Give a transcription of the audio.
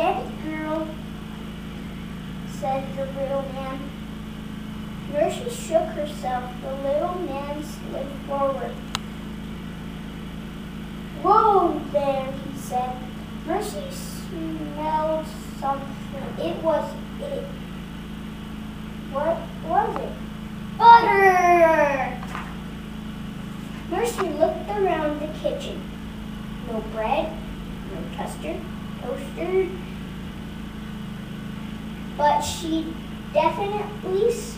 Steady, girl, said the little man. Mercy shook herself. The little man slid forward. Whoa there, he said. Mercy smelled something. It was it. What was it? Butter! Mercy looked around the kitchen. No bread, no custard, but she definitely.